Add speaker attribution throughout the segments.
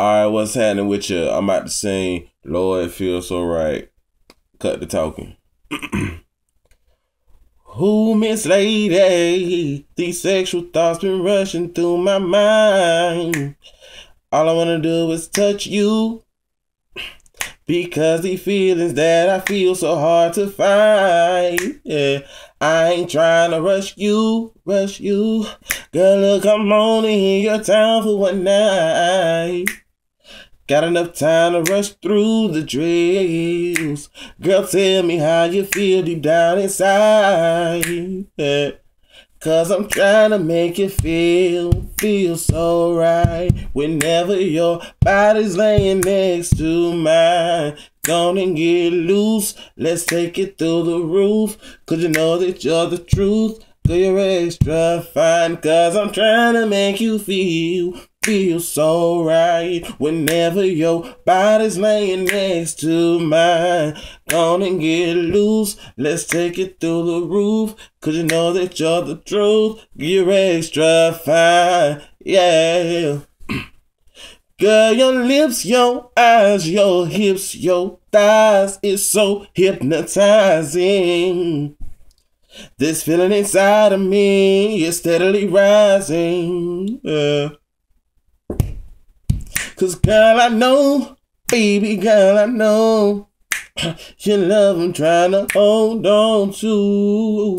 Speaker 1: All right, what's happening with you? I'm about to sing Lloyd, it feels so right. Cut the talking. Who, Miss Lady? These sexual thoughts been rushing through my mind. All I wanna do is touch you. Because the feelings that I feel so hard to find. Yeah, I ain't trying to rush you, rush you. Girl, look, I'm only in your town for one night. Got enough time to rush through the drills. Girl, tell me how you feel deep down inside. Cause I'm trying to make you feel, feel so right. Whenever your body's laying next to mine. Gonna get loose, let's take it through the roof. Cause you know that you're the truth. Cause you're extra fine. Cause I'm trying to make you feel, Feel so right whenever your body's laying next to mine. Gonna get loose, let's take it through the roof. Cause you know that you're the truth, you're extra fine, yeah. Girl, your lips, your eyes, your hips, your thighs is so hypnotizing. This feeling inside of me is steadily rising. Uh. Cause girl, I know, baby girl, I know your love I'm trying to hold on to.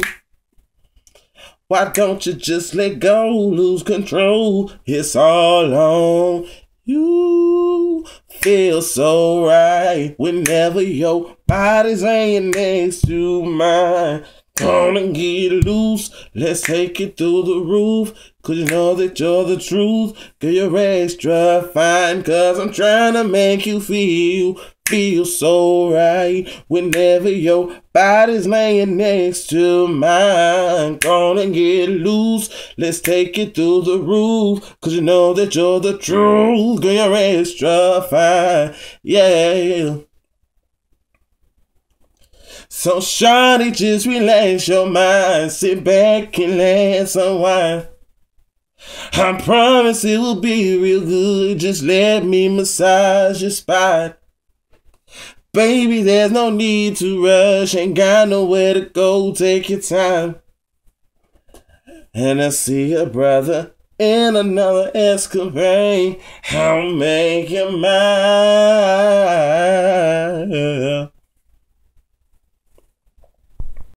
Speaker 1: Why don't you just let go, lose control? It's all on you. Feel so right whenever your body's laying next to mine. Gonna get loose, let's take it through the roof. Cause you know that you're the truth. Girl, you're extra fine. Cause I'm trying to make you feel, feel so right. Whenever your body's laying next to mine. Gonna get loose, let's take it through the roof. Cause you know that you're the truth. Girl, you're extra fine. Yeah. So, shawty, just relax your mind. Sit back and let some wine. I promise it will be real good. Just let me massage your spine. Baby, there's no need to rush. Ain't got nowhere to go. Take your time. And I see a brother in another escapade. I'll make you mine.